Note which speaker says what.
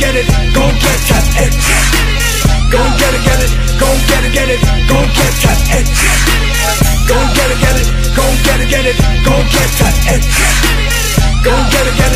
Speaker 1: get it, get it, go get it, it, go get that itch. Go get it, get it, go get it, get it, go get that itch. Go get it, get it, go get it, get it, go get that itch. Go get it, get it.